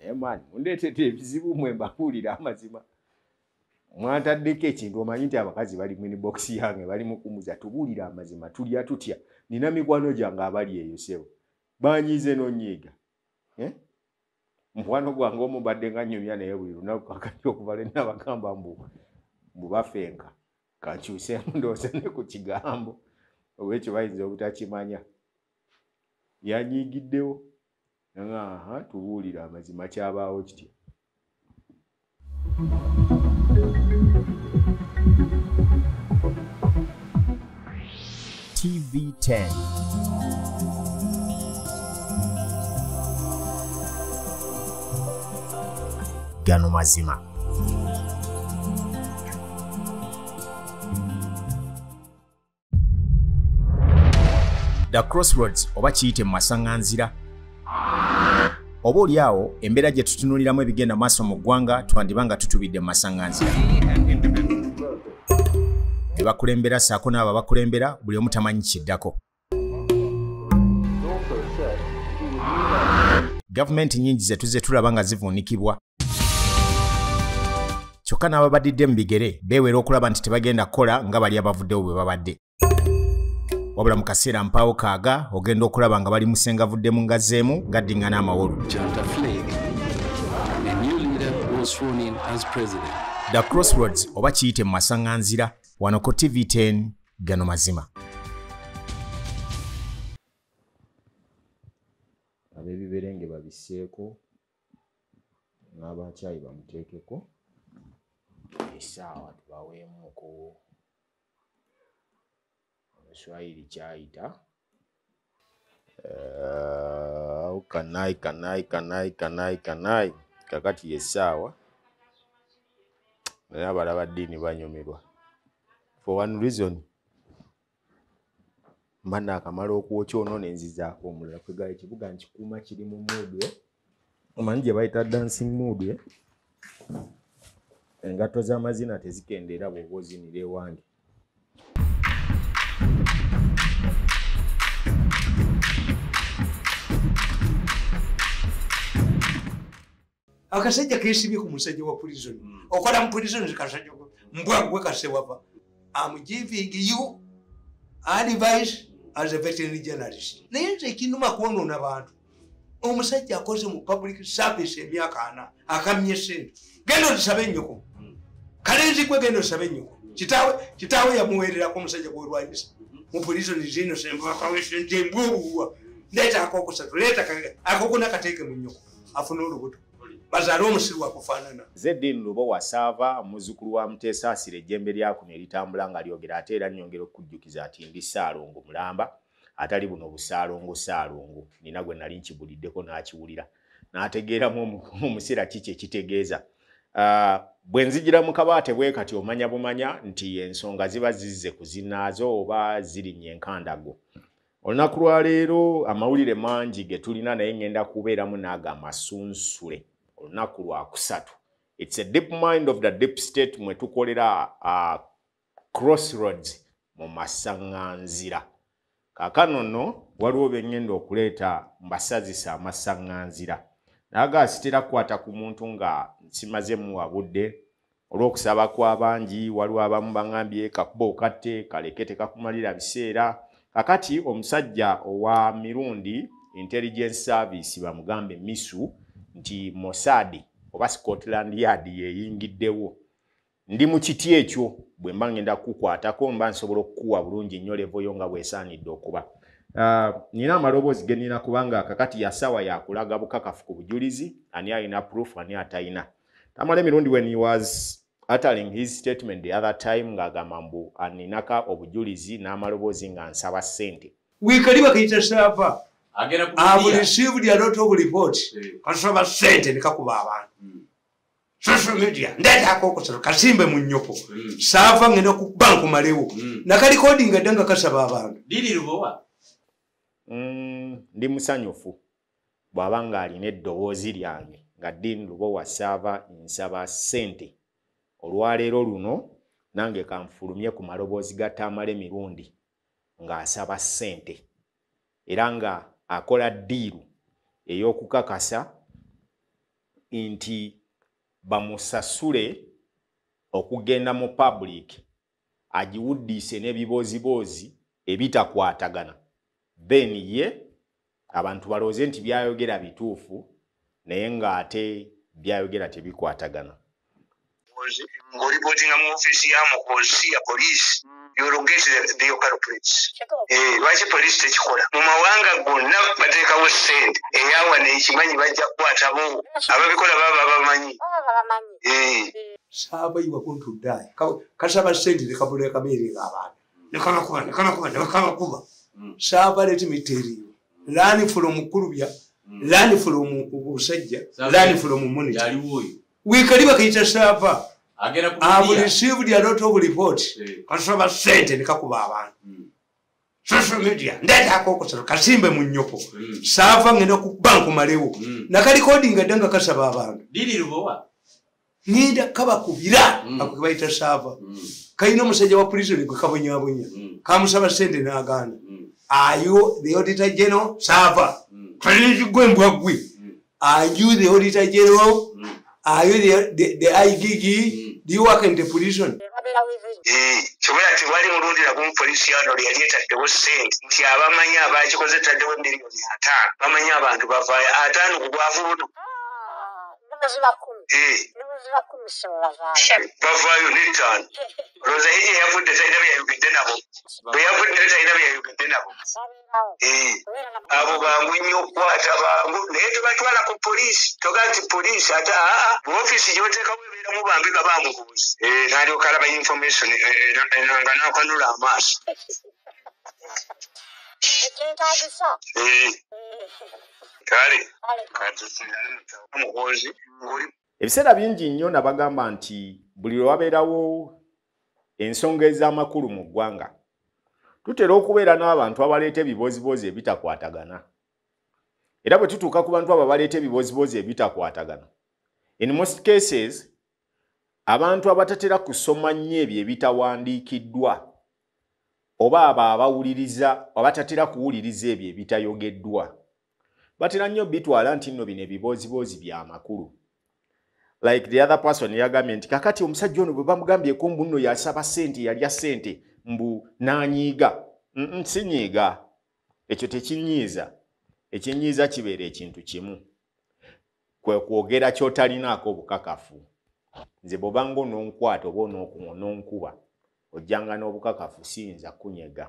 naye maani mundeetedde ebizibu mwe mbabuulira amazima. Mwataddeko ekintu omanyi nti abakazi bali mini bokisi yange bali mukumuza tubuulira amazima tulya tutya. Nina mikwano gyange abali eyo sebo. Banyiize nonyiiga. Eh? mukwano gwange omubadde nga nyumya naye buli lunaku kakati okuva lwe nabagamba mbu mbubafenka kankyuseemu ndowooza ne ku kigambo. Olwekyo bayinza obutakimanya yanyiigiddewo aha tubuulira amazima kyabaawo kitya TV10. Gano mazima. The Crossroads oba kiyite mu masaŋŋanzira oba oli awo embeera gye tutunuuliramu ebigenda maaso mu ggwanga twandiba nga tutubidde mu masaŋŋanzira be bakulembera ssaako n'abo abakulembera buli omu tamanyi kiddako. Gavumenti nnyingi ze tuzze tulaba nga zivuunikibwa. Kyokka n'ababadidde mu bigere beewera okulaba nti tebagenda kukola nga bali abavuddewo bwe babadde wabula mu kaseera mpaawo kaaga ogenda okulaba nga bali musengavuddemu ngazzeemu ng'addiŋŋana amawolu Janta Flake. A new leader was sworn in as president. the crossroads oba kiyite mu masaŋŋanzira wano ku tv 10 gano mazima ab'ebiberenge babisseeko n'abakyayi bamuteekeko essaawa tubaweemuko omuswayiri kyayita Eh, kanayi kanayi kanayi kanayi kanayi kakati yessaawa naye abalaba ddiini banyumirwa for one reason mba naakamala okuwokya ono ne nzizaako omulala kwegala ekibuga nkikuuma kiri mu eh? omanyi gye bayita dancing mood eh? engatto z'amazina tezikendeera bw'oba ozinira ewange akasajja kesibye ku musajja wa prison. Okola mu prison kasajja mbwagwe kasewava am giving you advice as a veterinary journalist. Naye nze ekinuma kwonoona bantu. Omusajja akoze mu public service emyaka ana akamye sente genda ozisabe ennyoko kalenzigwe genda ozisabe ennyoko kitaawe kitaawe yamuweererako omusajja gwerwanyisa mu prison zino sembakawesente mbwubuwa leeta akokusatu leeta akokuna kateeke mu nnyoko. Afune olubuto bazaale omusiru wakufaanana zeddin lubo wasaava muzzukulu wa muteesa asira ejjembe lyakuno eritambula nga lyogera ate era nnyongera okukujjukiza ati ndi saalongo mulamba atali buno busaalongo saalongo nina gwe nali nkibuliddeko n'akiwulira. N'ategeeramu omu- omuseera kiki ekitegeeza Ah, bwe nzijira mu kabaate bwe kati omanya bumanya nti ensonga ziba zizze ku zinnaazo oba zirinnye enkandago olunaku lwaleero amawulire mangi ge tulina naye ngenda kubeeramu n'aga masunsule olunaku lwakusatu its a deep mind of the deep state mwe tukolera uh, crossroads mu masaŋŋanzira. Kaakano nno waliwo byeŋŋenda okuleeta mbasazisa amasaŋŋanzira. Naga sitera kukwata ku muntu nga nsimaze muwabudde olw'okusaba kw'abangi waliwo abamu baŋŋambye kakuba okatte kaleke tekakumalira biseera. Kakati omusajja owa mirundi intelligence service bamugambe misu nti mossad oba scotland yard yeyingiddewo. Ndi mu kiti ekyo bwe mba ngenda kukwatako mba nsobola okukuwa bulungi nnyo levoyo nga bwesaanidde okuba. Uh, nina amaloboozi ge nina kubanga kakati yasawa yakulaga bukakafu ku bujulizi ani alina proof ani atayina. Tamala emirundi when he was uttering his statement the other time ng'agamba mbu aninaka obujulizi n'amaloboozi nga nsaba ssente. Wiikali bakayita saava ku received a lot of report Eh. kasaba sente nekakuba abantu. Social media. Ndeetako okusaba kasimbe mu nnyoko. Mm. saava ngenda kuba nkumalewo Mm. nakalikodinga dde nga kasaba abantu. Didi Lubowa. Mm, ndi musanyufu. Bw'aba ng'alina eddoboozi lyange nga ddiini lubo wasaava nsaba ssente. Olwaleero luno nange kanfulumye ku maloboozi ga taamala emirundi ng'asaba ssente. Era nga akola ddiiru ey'okukakasa nti bamusasule okugenda mu public agiwuddiise n'ebiboozibozi ebitakwatagana. Then ye abantu balowooze nti byayogera bituufu naye ng'ate byayogera tebikwatagana ng'olipootinga mu ofiisi ya mukozi ya poliisi yorogete the Eh, lwaki poliisi tekikola mu mawanga gonna bateekawo sente eyawana ekimanyi bajja kukwatabo ababikola baba bamanyi Eh, saabayiwa kuntuddayi kasaba sente nekabula kabeerera abantu nekanakuba nekanakuba nekanakuba saaba letimitteriyo lani from kulubya lani from busajja lani from munita yaliwo oyo wiikali bakayita saaba have received a lot of report kasaba sente nekakuba abantu. Social media ndetako okusala kasimbe mu nnyoko. Mm. saava ngenda kuba nkumalewo Mm. nakalikodinga dde nga kasaba abantu. Ngenda kabakubira ako kebayita saava. Kalina omusajja wa prison gwe kabonyabonya kamusaba sente n'agaana. Mm, ayo the auditor general saava. Mm, twalinekigwe embwa gwe mm, ayu the auditor general? Mm. ayu the- the the igg. Do you work in the prison eh, kibula tewali mulundi nagumu poliisi yano lyali etaddewo sente nti abamanyi abakikoze etaddewo miliyoni ataano bamanyi abantu bavaayo ataano ku bwavu buno Eh. bavayo n'itanu roza hirya yavudde talina byayogedde nabo. Bwe yavudde talina byayogedde nabo. Eh. Abo bangu nnyo okukwata bangu. Naye tebatwala ku poliisi toga nti poliisi ate aa ah, ah. mu ofiisi gyoteekawo ebeeramu bambika bamubuuzi eh, nalyoka alaba information nga nakanula amaaso. Ekyetaagisa kale. Katusigale mutamukozi ngaoli ebiseera bingi nnyo nabagamba nti buli lwe wabeerawo ensonga ez'amakulu mu ggwanga tutera okubeera n'abantu abaleeta ebiboozibozi ebitakwatagana. Era bwe tutuuka ku bantu abo abaleeta ebiboozibozi ebitakwatagana in most cases abantu abatatera kusoma nnyo ebyo ebitawandiikiddwa oba abo abawuliriza abatatera kuwuliriza ebyo ebitayogeddwa batera nnyo bitwala nti nno bino ebiboozibozi bya makulu like the other person yagambye nti kakati omusajja ono bwe bamugambyeko mbu nno yasaba sente yalya sente mbu n'anyiiga. Sinyiiga. Ekyo tekinyiiza. Ekinyiiza kibeera ekintu kimu. Kwe kwogera kyotalinaako obukakafu. Nze bw'obanga ononkwata oba ononkuba ojjanga n'obukakafu siyinza kunyega.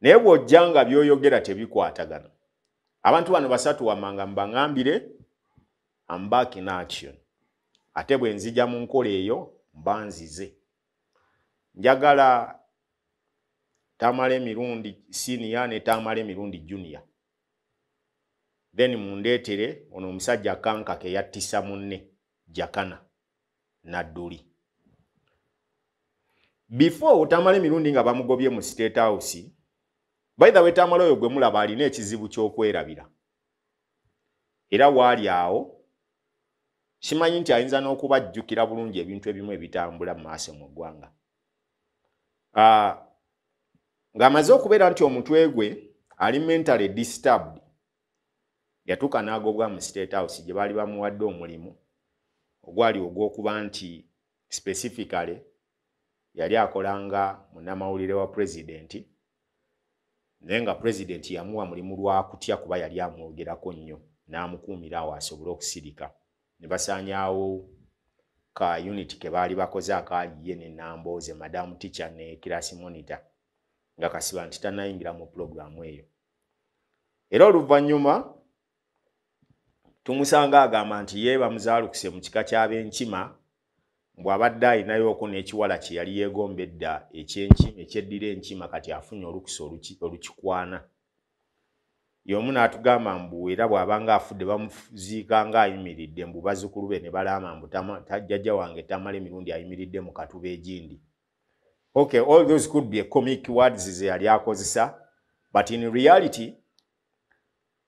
Naye bw'ojjanga by'oyogera tebikwatagana. Abantu bano basatu wamanga mbaŋambire I'm back in action ate bwe nzija mu nkola eyo mba nzize. Njagala tamala emirundi siniya ne tamala emirundi junior. Then mundeetere ono omusajja kankake yattisa munne jakana nadduli. Before otamala emirundi nga bamugobye mu state house by the way tamala oyo gwe mulaba alina ekizibu ky'okwerabira. Era waali awo simanyi nti ayinza n'okubajjukira bulungi ebintu ebimu ebitambula mu maaso mu ggwanga. Ah, ng'amaze okubeera nti omutwe gwe ali mentally disturbed yatuuka n'agobwa mu state house gye baali bamuwadde omulimu ogwali ogw'okuba nti specifically yali akolanga munnamawulire wa pulezidenti naye nga pulezidenti yamuwa mulimu lwa kutya kuba yali amwogerako nnyo n'amukuumira awo asobole okusirika ne basaanyaawo ka unit ke baali bakoze akaali ye ne nambooze madamu teacher ne kirasi monitor nga kasiba nti tannayingira mu pulogulaamu eyo. Era oluvannyuma tumusanga agamba nti ye bamuzaalukuse mu kika ky'ab'enkima bw'abadde ayinayoko n'ekiwala kye yali yeegomba edda ekyenkima ekyeddira enkima kati afunye olukusa oluki- olukikwana y'omu n'atugamba mbu era bw'abanga afudde bamuziika ng'ayimiridde mbu bazzukulu be ne balama mbu jjajja wange tamala emirundi ayimiridde mu katuba egindi. Okay all those could be comic words ze yali akozesa but in reality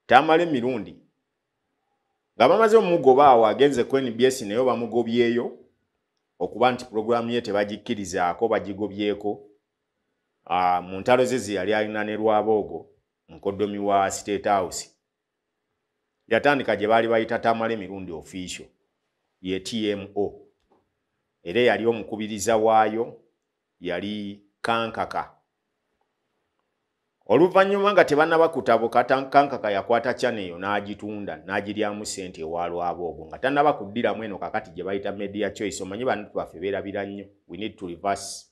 tamala emirundi. Nga bamaze omugoba awo agenze ku nbs naye bamugobyeyo okuba nti pulogulaamu ye tebagikkirizaako bagigobyeko Ah, mu ntalo ze ze yali alina ne lwaboogo mukoddomi wa state house. Yatandika gye baali bayita tamala emirundi official ye tmo era yali omukubiriza waayo yali kankaka. Oluvannyuma nga tebannaba kutabuka kankaka yakwata kyaneeyo n'agitunda n'agiryamu ssente ewalwaba ogwo nga tannaba kuddiramu eno kakati gye bayita media choice omanyi bantu baffe beerabira nnyo. We need to reverse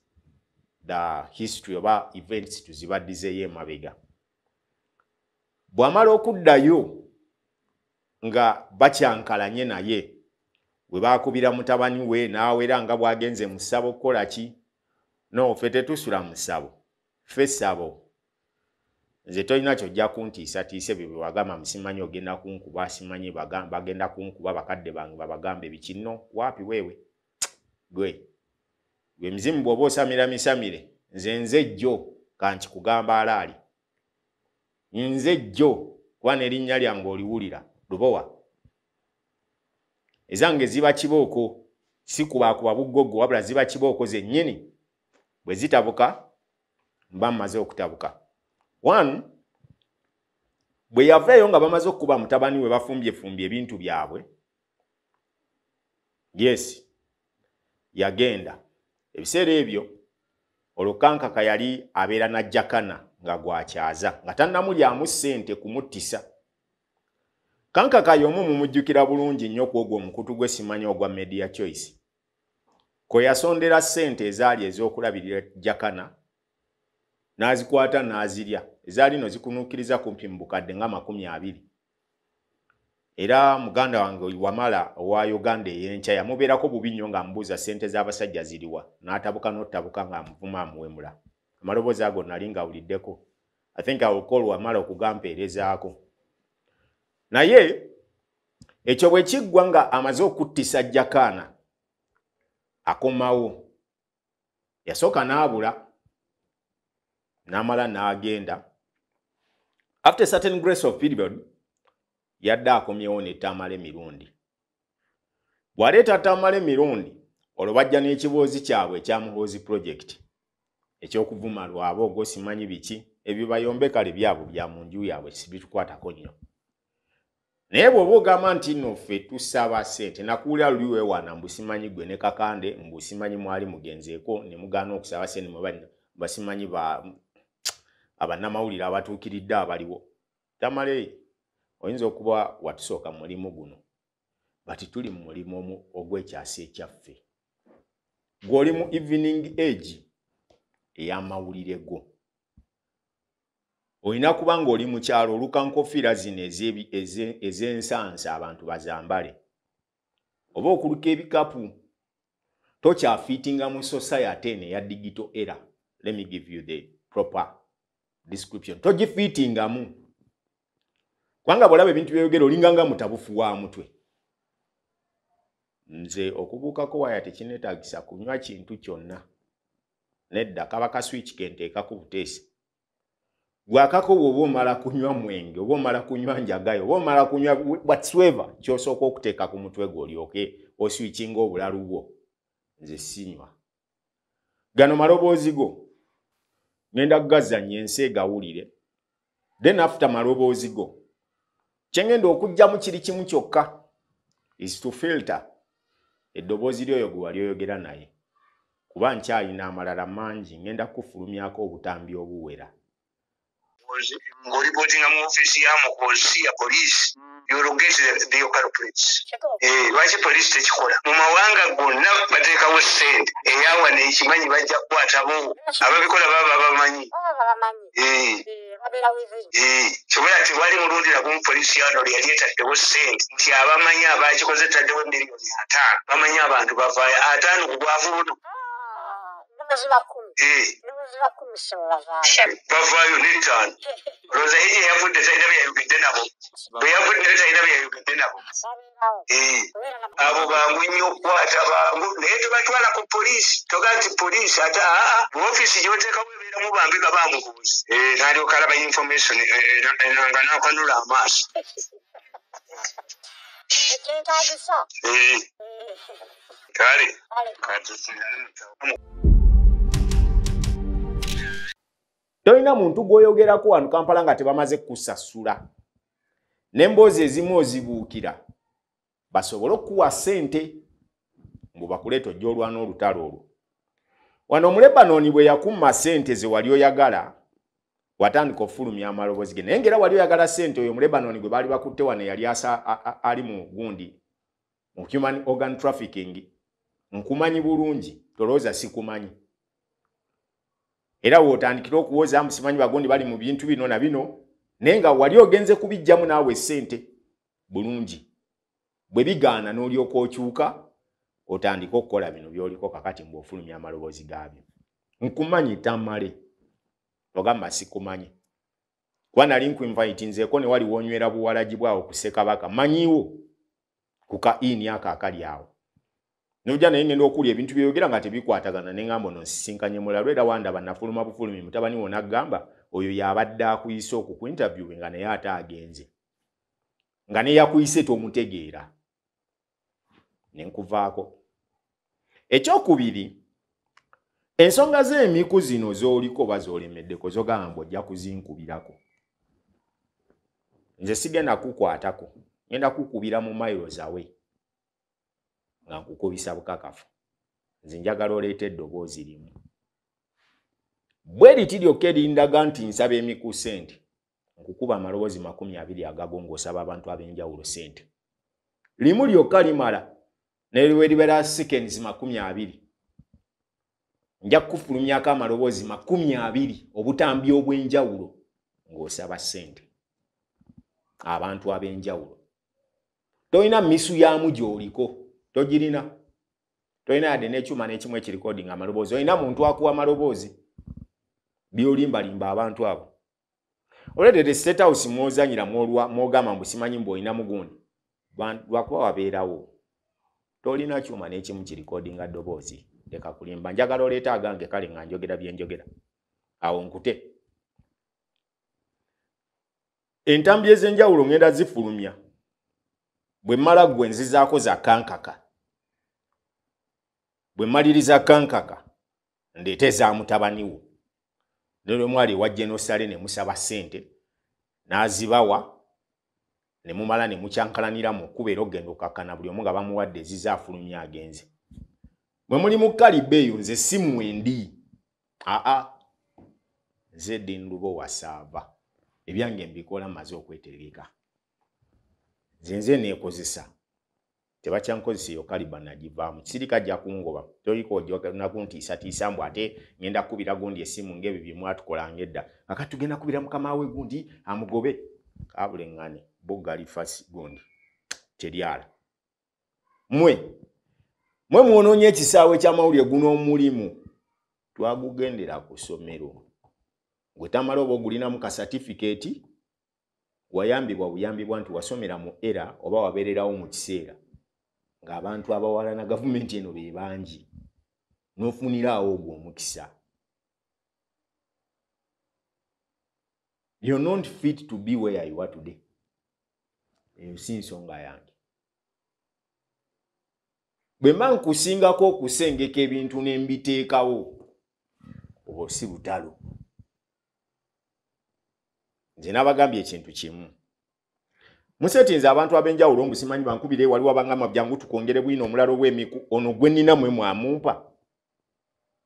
the history oba events tuzibaddizeeyo emabega bw'amala okuddayo nga bakyankalanye naye bwe baakubira mutabani we n'awera nga bw'agenze mu ssabo kukola ki? No ffe tetusula mu ssabo. Ffe ssabo. Nze tolina kyojja kuntiisatiisa ebyo byewagamba musimanyi ogenda kunkuba simanyi bagenda kunkuba bakadde bange babagambe bikinno waapi weewe? Gwe. Gwe mizimu bw'oba osamira misamire nze nze jjo kankikugamba alaali nze jjo kuba n'erinnya lyange oliwulira. Lubowa. Ezange ziba kibooko si kubaakuba buggogo wabula ziba kibooko zennyini bwe zitabuka mba mmaze okutabuka. One bwe yavaeyo nga bamaze okukuba mutabani we bafumbyefumbye ebintu byabwe yes yagenda. Ebiseera ebyo olukankaka yali abeera najjakana nga gwakyaza nga tannamulyamu ssente kumuttisa kankaka y'omu mumujjukira bulungi nnyo ku ogwo omukutu gwe simanyi ogwa media choice. Kwe yasondera ssente ezaali ez'okulabirira jakana n'azikwata n'azirya ezaali no zikunuukiriza kumpi mu bukadde nga makumi abiri. Era muganda wange wamala owa uganda ey'enkya yamubeerako bubi nnyo ng'amubuuza ssente z'abasajja ziriwa n'atabuka n'ottabuka ng'amuvuma amuwemula amaloboozi ago nali ngawuliddeko. I think awukol wamala okugampeerezaako. Naye ekyo bwe kiggwa nga amaze okuttisa jakaana akomawo. Yasooka n'abula n'amala n'agenda. After certain grace of period yadde akomyewo netamala emirundi bw'aleeta tamala emirundi olwo bajja n'ekiboozi kyabwe ekyamuhoozi project ekyokuvuma lwaba ogwo simanyi biki ebyo bayombe kale byabwe bya mu nju yaabwe sibitukwatako nnyo. Naye bw'oba ogamba nti nno ffe tusaba ssente nakuwulira luli weewaana mbusimanyi gwe ne kakande mbusimanyi mwali mugenzeeko ne mugaana okusaba ssente mubasimanyi abannamawulire abatuukiridde abaliwo. Tamale oyinza okuba watusooka mu mulimu guno bati tuli mu mulimu ogw'ekyasi ekyaffe. Gw'oli mu evening age ey'amawulire go. Olina kuba ng'oli mu kyalo oluka nkofiira zino ez'ensansa abantu bazambale. Oba okuluka ebikapu tokyafiitinga mu society eno eya digital era. Let me give you the proper description. Togifiitingamu. Kubanga bwolaba ebintu byeyogera olinganga mutabufu wa mutwe. Nze okubuukako waya tekinetagisa kunywa kintu kyonna nedda kaba kaswiki kenteeka ku buteesi gwakako bweoba omala kunywa mwenge oba omala kunywa njagayo oba omala kunywa whatsoever kyosooka okuteeka ku mutwe gwe olyoke oswikinga obulalu bwo nze sinywa. Gano maloboozi go. Ngenda kugazanya ensi egawulire. Then after maloboozi go kyengenda okugjamu kiri kimu kyokka is to filter eddoboozi lyoyo gwe wali oyogera naye kuba nkyalina amalala mangi ngenda kufulumyako obutambi obuwera. Ng'olipootinga mu ofiisi ya mukozi ya poliisi Eh, lwaki poliisi tekikola? Mu mawanga gonna bateekawo ssente eyawana ekimanyi bajja kukwatabo ababikola baba bamanyi. Eh, eh, kyobera tewali mulundi nagumu poliisi yano lyali etaddewo ssente nti abamanyi abakikoze etaddewo miliyoni ataano bamanyi abantu bavaayo ataano ku bwavu buno. Eh, bavaayo n'ettaano olowooza ye gye yavudde talina byeyayogedde nabo bwe yavuddeyo talina byeyayogedde nabo Eh, abo bangu nnyo okukwata bangu naye tebatwala ku poliisi toga nti poliisi ate aa ofiisi gyoteekamu ebeeramu bambika bamubuuzi Eh, n'alyoka alaba information eh, eh, nga nakanula amaaso Eh, kale kati sigale mutawamu tolina muntu gw'oyogerako wano kampala nga tebamaze kukusasula n'emboozi ezimu ozibuukira basobole okukuwa ssente fuba kuleeta ojja olwana olutalo olwo. Wano omulebanoni bwe yakuma sente ze wali oyagala watandika ofulumya amaloboozi ge. Naye ngaera wali oyagala sente oyo omulebanoni gwe baali bakutte wano yali asa ali mu gundi mu human organ trafficking nkumanyi bulungi tolowooza sikumanyi era wootandikire okuwozaamu simanyi bagundi bali mu bintu bino na bino naye nga wali ogenze kubijjamu naawe sente bulungi. Bwe bigaana n'olyoka okyuka otandike okukola bino byoliko kakati mbweofulumya amaloboozi gaabyo. Nkumanyi tammale ogamba sikumanyi. Kuba nali nkuinvitinzeeko ne wali wonywera buwalagi bwawo ku ssekabaka manyiwo ku ka ini ako akali awo nojja naye ngenda okulya ebintu byeyogera nga tebikwatagana. Neŋamba ono nsisinkanye mulalo era wandaba nafuluma bufulumi mutabani wona agamba oyo yabadde akuyise okukuinterviewe nga naye ate agenze. Nga neyakuyise tomutegeera. Nenkuvaako ekyokubiri ensonga z'emiku zino z'oliko oba z'olemeddeko zogamba ojja kuzinkubirako. Nze sigenda kukwatako ngenda kukubira mu mayiro zawe nga nkukubisa bukakafu. Nze njagala oleeta eddoboozi limu. Bwe liti lyokka erindaga nti nsaba emiku sente nkukuba amaloboozi makumi abiri agago ng'osaba abantu ab'enjawulo sente limu lyokka limala newe libeera seconds makumi abiri. Nja kufulumyako amaloboozi makumi abiri obutambi obw'enjawulo ng'osaba ssente. Abantu ab'enjawulo. Tolina misu yamu gy'oliko togirina. Tolina yadde n'ekyuma n'ekimu ekirikodinga amaloboozi. Olina muntu akuwa amaloboozi byolimbalimba abantu abo. Oletete state house mwozanyira mwogamba mbu simanyi mbuolina mugundi. Lwakuba wabeerawo. Tolina kyuma n'ekimu kirikodinga ddoboozi leka kulimba. Njagala oleeta agange kale nga njogera byenjogera awo nkute. Entambi ez'enjawulo ngenda zifulumya bwe mmala gwe nzizaako za kankaka bwe mmaliriza kankaka ndeete eza mutabaniwo nolwe mwali ewa genosale ne musaba ssente n'azibawa ne mumala ne mukyankalanira mu kkuba era ogenda okakkana buli omu nga bamuwadde ezizaafulumya agenze. Bwe muli mu kaliba eyo nze si mwendi aa nze dinlubo wasaava. Ebyange mbikola mmaze okwetegeka nze nze neekozesa. Tebakyankozesa eyo kaliba nagivaamu. Kisirika jja kungoba. Tolikonakuntiisatiisa mbu ate ngenda kukubira gundi essimu ngaebyo byemwatukolanga edda. Akati tugenda kubira mukama we gundi amugobe. Kabuleŋŋane bogalifasi gundi. Teryala. Mwe mwe mwonoonye ekisaawe ky'amawulire guno omulimu. Twagugendera ku ssomero. Gwe tamala oba ogulinamu ka satifikeeti wayambibwa buyambibwa nti wasomera mu era oba wabeererawo mu kiseera ng'abantu abawalana gavumenti eno be bangi n'ofuniraawo ogwo omukisa you're not fit to be where you are today. Eyo si nsonga yange. Bwe mba nkusingako okusengeka ebintu ne mbiteekawo oba si butalo nze nabagambye ekintu kimu. Musetinze abantu ab'enjawulo mbusimanyi bankubire waliwo abangamba byangu tukwongere bwino omulalo bw'emiku ono gwe nnina mwe mwamumpa.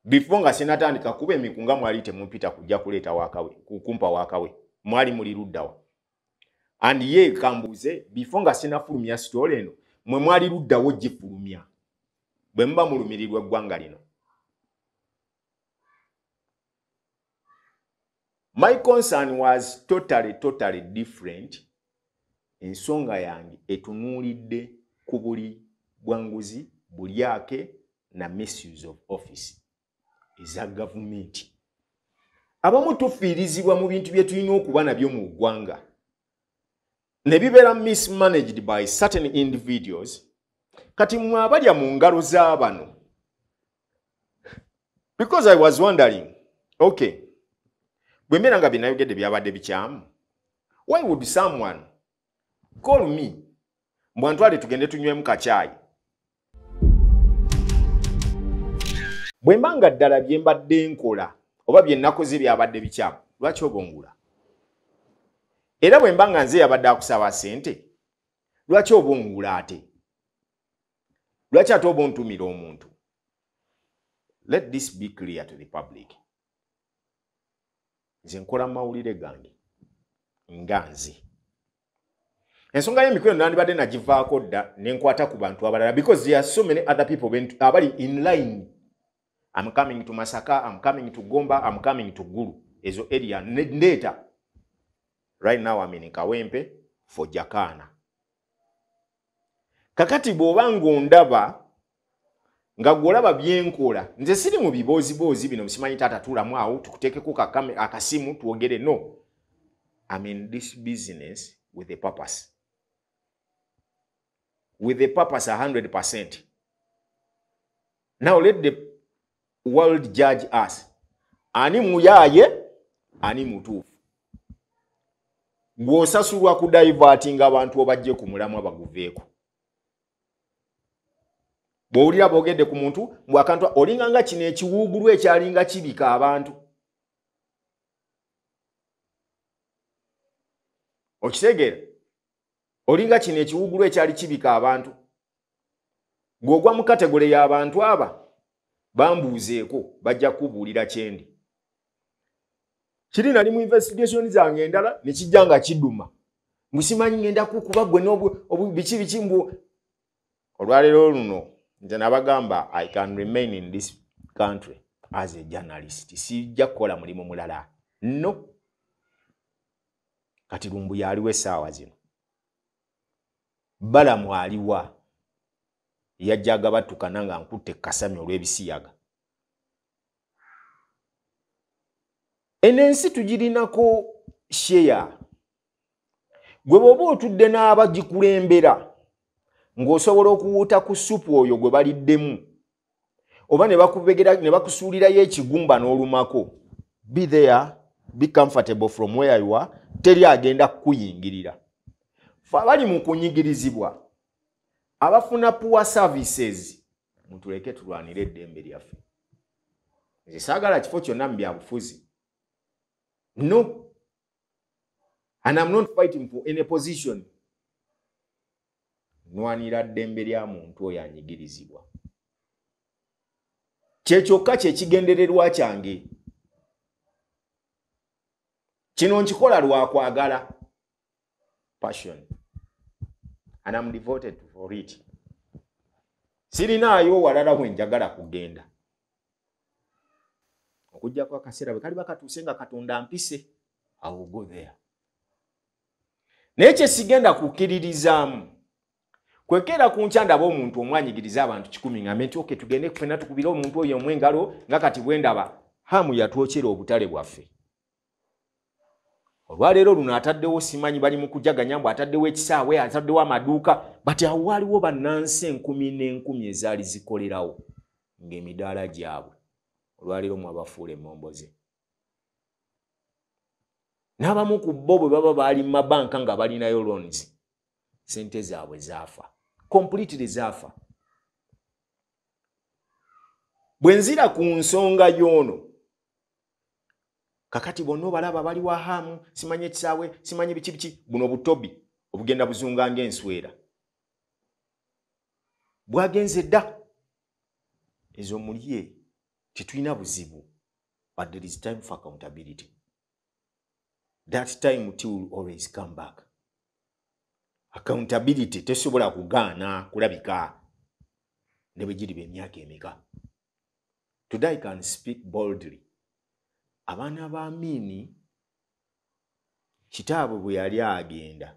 Bifo nga sinatandika kuba emiku nga mwali temumpita kujja kuleeta wakawe kumpa wakawe mwali muli luddawa and ye kambuuze bifo nga sinafulumya sitoola eno mwe mwali luddawo gifulumya bwe muba mulumirirwa eggwanga lino my concern was totally totally different. Ensonga yange etunuulidde ku buli bwanguzi bulyake na misuse of office eza gavumenti. Abamu tufiirizibwa mu bintu bye tulina okuba nabyo mu ggwanga. Ne bibeera mismanaged by certain individuals. Kati mmwe abalya mu ngalo z'abano because i was wondering okay bwe mbeera nga byenayogedde byabadde bikyamu. Why would someone call me? Mbwantwale tugende tunywemu kacyayi bwe mba nga ddala bye mbadde nkola oba bye nnakoze byabadde bikyamu lwaki obongula? Era bwe mba nga nze yabadde akusaba sente lwaki obongula ate? Lwaki ate oba ontumira omuntu? Let this be clear to the public nze nkola mawulire gange nga nze. Ensonga y'emikweno nandibadde nagivaako dda nenkwata ku bantu abalala because there are so many other people abali in line. Am coming to masaka am coming to gomba am coming to gulu ezo area ndeeta. Right now I'm in kawempe for jakana. Kakati bw'oba ng'ondaba nga gwolaba byenkola nze siri mu bibooziboozi bino musimanyi taata tuulamu awo tukuteekeko akasimu twogere no I'm in this business with a purpose with a purpose 100%. Now let the world judge us. Ani muyaye, ani mutuufu. Bw'osasulwa ku divertinga abantu obajje ku mulamwa baguveeko. Bw'owulira boogedde ku muntu bw'akantu olinga nga kino ekiwuugulu ekyalinga kibika abantu. Okitegeera? olinga kino ekiwugulu ekyali kibika abantu ng'ogwa mu kategole y'abantu aba bambuuzeeko bajja kubuulira kyendi kiri nali mu investigation zange endala ne kijja nga kiduma ngusimanyi ngenda kukuba gwe biki biki mbu olwaleero luno nze nabagamba i can remain in this country as a journalist. Sijja kukola mulimu mulala. No. Kati lumbu yaliwo essaawa zino. Balamu aliwa yajja agabattukana nga nkutte kasami olw'ebisiyaga. Eno ensi tugirinako sheya gwe bw'oba otudde n'abagikulembera ng'osobola okuwuuta ku supu oyo gwe baliddemu oba ne bakubegera ne bakusuulirayo ekigumba n'olumako be there be comfortable from where you are teri agenda kukuyingirira. Fe abali mu kunyigirizibwa. Abafuna poor services mutuleke tulwanire eddembe lyaffe. Nze saagala kifo kyonna mu byabufuzi no. And i'm not fighting for any position nwanira ddembe lya muntu oyo anyigirizibwa. Kyekyokka kyekigendererwa kyange. Kino nkikola lwakwagala passion. And I'm devoted for it. Sirinaayo walala we njagala kugenda. Okujjako akaseera bwe kali bakatuuse nga katonda mpise I will go there. Naye kyesigenda kukkiririzaamu kwekeera ku nkya ndaba omuntu omwanyigiriza abantu kikumi ngambe nti oke tugende fena tukubire omuntu oyo omwengalo nga kati bwe ndaba hamu yatwokyera obutale bwaffe. Olwaleero luno ataddewo simanyi bali mu kujaganya mbw ataddewo ekisaawe ataddewo amaduuka bati awo waaliwo bannansi enkumi n'enkumi ezaali zikolerawo ng'emidaala gyabwe. Olwaleero mwabafuula emmomboze. N'abamu ku bo bwe baba baali mu mabanka nga balinayo loans sente zaabwe zaafa completely zaafa bwe nzira ku nsonga y'ono kakati bonna obalaba bali wahamu simanyi ekisaawe simanyi biki biki buno butobi obugenda buzunga ng'enswera. Bwagenze dda ezo mulye tetulina buzibu but there is time for accountability. That time t will always come back accountability tesobola kugaana kulabika ne bwe giriba emyaka emeka? Today I can speak boldly. Abaana ba Amini kitaabwe bwe yali agenda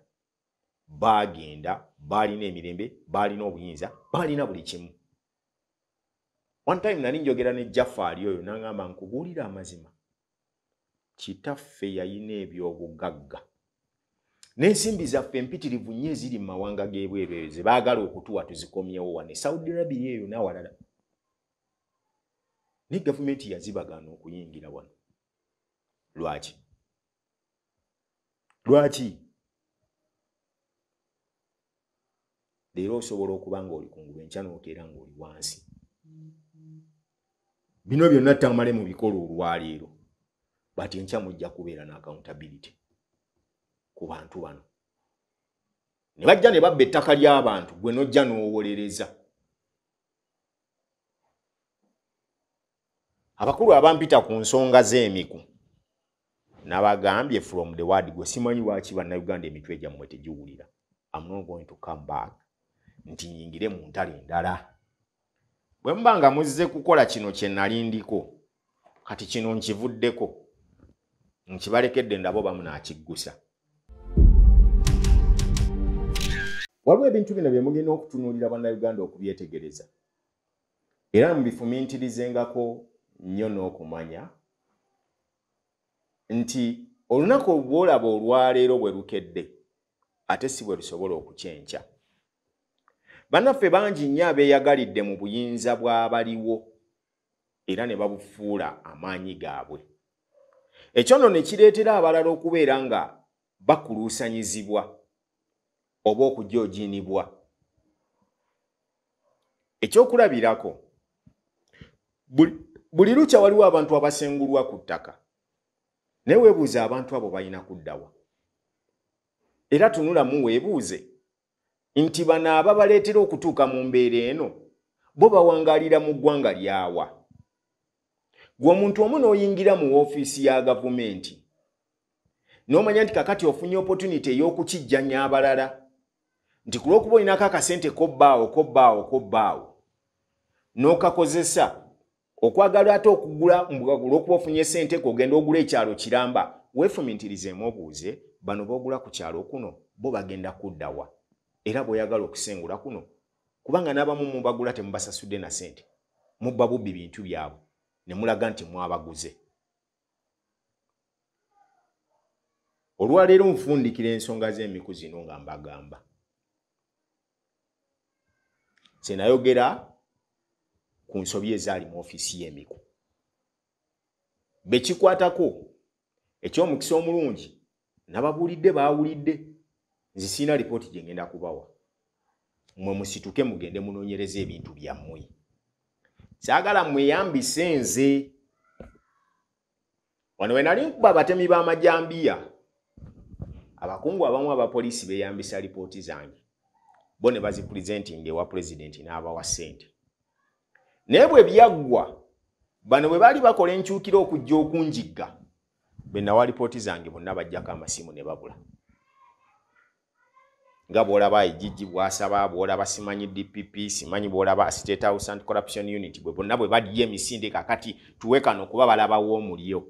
baagenda baalina emirembe baalina obuyinza baalina buli kimu. One time nali njogera ne jafaali oyo n'aŋŋamba nkubuulira amazima. Kitaffe yalina ebyobugagga n'ensimbi zaffe empitirivu nnyo eziri mu mawanga g'ebweru eyo ze baagala okutuwa tuzikomyewo wane. Saudi arabia eyo n'awalala. Ne gavumenti yazibagaana okuyingira wano. Lwaki? Lwaki? Leero osobola okuba ngaoli kungulu enkya nookeera ngaoli wansi. Bino byonna tamale mu bikola olwaleero bati enkya mujja kubeera ne accountability ku bantu bano. Ne bajja ne babba ettaka ly'abantu gwe nojja n'owolereza. Abakulu abampita ku nsonga z'emiku nabagambye from the word gwe simanyi lwaki bannayuganda emitwe gyammwe tegiwulira. Am not going to come back. Nti nyingire mu ntalo endala. Bwe muba nga muzze kukola kino kye nali ndiko kati kino nkivuddeko nkibalekedde ndabo bamu naakiggusa waliwo ebintu bino bye mugenda okutunuulira bannayuganda okubyetegereza. Era mubifumiintirizengako nnyo n'okumanya nti olunaku olwolaba olwaleero bwe lukedde ate si bwe lusobola okukyenkya. Bannaffe bangi nnyo abeeyagalidde mu buyinza bw'abaliwo era ne babufuula amaanyi gaabwe. Ekyo nno ne kireetera abalala okubeera nga bakuluusanyizibwa oba okujoojiinibwa ekyokulabirako buli, buli lukya waliwo abantu abasengulwa ku ttaka. Naye weebuuze abantu abo balina kuddawa era tunulamu weebuuze nti bano ababaleetera okutuuka mu mbeera eno bo bawangaalira mu ggwanga lyawa gwe omuntu omu n'oyingira mu woofiisi ya gavumenti n'omanya nti kakati ofunye opportunity ey'okukijjanya abalala nti ku lw'okuba olinako akasente kobbaawo kobbaawo kobbaawo n'okakozesa okwagala ate okugula olw'okuba ofunye sente kogenda ogula ekyalo kiramba weefumintirizeemu obuuze bano boogula ku kyalo kuno bo bagenda kuddawa era bw'oyagala okusengula kuno kubanga n'abamu mubagula temubasasudde na sente mubba bubbi bintu byabwe ne mulaga nti mwabaguze. Olwaleero nfundikira ensonga z'emiku zino nga mbagamba zenayogera ku nsobi ezaali mu ofiisi y'emiku bekikwatako ekyomukisa omulungi nababuulidde baawulidde nzi siina lipooti gye ngenda kubawa. Mmwe musituke mugende munoonyereza ebintu byammwe kyagala mweyambise nze. Wano we nali nkuba abatemi b'amajambiya. Abakungu abamu abapoliisi beeyambisa lipooti zange bo ne bazipurezentinga ewa pulezidenti n'abawa ssente. Naye bwe byaggwa bano bwe baali bakola enkyukira okujja okunjigga be nawa lipooti zange bonna bajjako amasimu ne babula. Nga bw'olaba ejijji bwasaba bw'olaba simanyi dpp simanyi bw'olaba state house and corruption unit bwe bonna bwe baliyo emisinde kakati tuwe kano kuba balabawo omulyo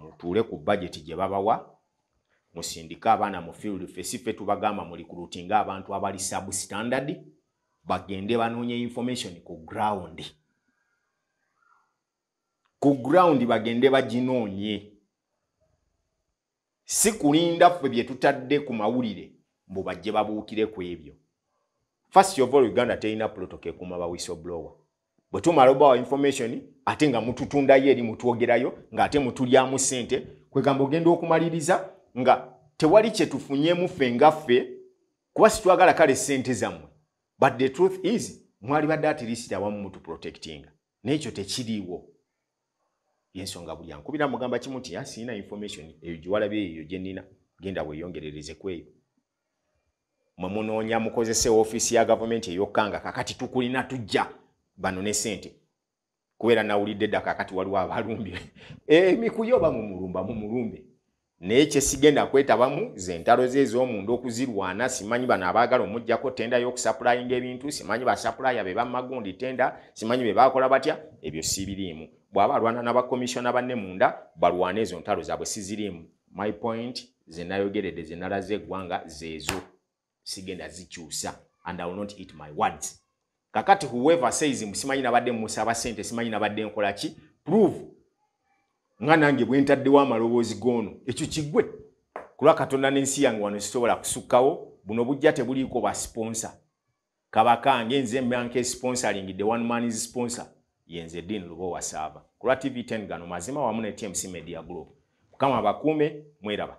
mutuule ku bajeti gye babawa musindike abaana mu field fesife tubagamba mu recruiting abantu abali substandard bagende banoonye information ku ground. Ku ground bagende baginoonye. Si kulinda ffe bye tutadde ku mawulire mbu bajje babuukire ku ebyo. First of all uganda terina protocol ekuma ba whistleblower. Bwe tumala obawa information ate nga mututundayo eri mutwogerayo ng'ate mutulyamu ssente kwegamba ogenda okumaliriza nga tewali kye tufunyemu ffe nga ffe kuba situwagala kale ssente zammwe. But the truth is mwali badde at least awamu mutuprotectinga n'ekyo tekiriiwo. Yensonga buli ankubira mugamba kimu nti asiina information. Eyo giwalabye eyo gye nnina. Genda weeyongerereze ku eyo. Mwe munoonya mukozese ofiisi ya gavumenti eyokkanga kakati tukulina tujja bano ne sente kubeera nawulidde dda kakati waliwo abalumbye. Emikuyo oba mumulumba mumulumbe naye kyesigenda kwetabamu zentalo ze ez'omunda okuzirwana simanyi bano abaagala omugjako tenda y'okusapulayinga ebintu simanyi basapulaya be bamagundi tenda simanyi be bakola batya? Ebyo sibiriimu. Bw'aba alwana n'abakomisiona banne munda balwane ezo ntalo zaabwe siziriimu. My point zenayogeredde zenalaze eggwanga zeezo sigenda zikyusa and I will not eat my words. Kakati whoever says simanyi nabadde musaba sente simanyi nabadde nkola ki? Prove nga nange bwe ntaddewo amaloboozi g'ono ekyo kiggwe. Kulwa katonda n'ensi yange wano sisobola kusukkawo buno bujja tebuliiko ba sponsor. Kabakange nze mbanka esponsoring the one man is sponsor yenze ddiini luba wasaaba kulwa tv10 gano mazima wamu ne tmc media group. Mukama abakuume mweraba.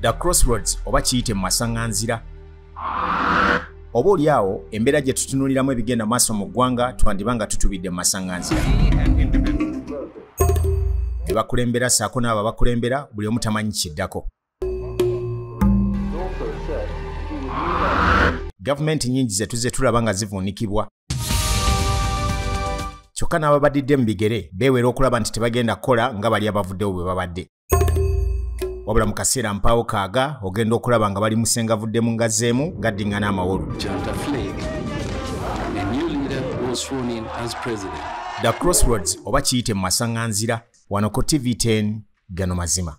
The crossroads oba kiyite mu masaŋŋanzira oba oli awo embeera gye tutunuuliramu ebigenda maaso mu ggwanga twandiba nga tutubidde mu masaŋŋanzira be bakulembera saako n'abo abakulembera buli omu tamanyi kiddako. Gavumenti nnyingi ze tuzze tulaba nga zivuunikibwa. Kyokka n'ababadidde mu bigere beewera okulaba nti tebagenda kukola nga bali abavuddewo bwe babadde wabula mu kaseera mpaawo kaaga ogenda okulaba nga bali musengavudde mu ngazzeemu ng'addiŋŋana amawolu the crossroads oba kiyite mu masaŋŋanzira wano ku tv 10 gano mazima